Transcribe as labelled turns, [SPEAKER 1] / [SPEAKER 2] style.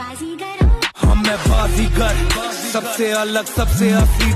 [SPEAKER 1] हम हाँ, मैं बाजीगर। सबसे अलग सबसे असली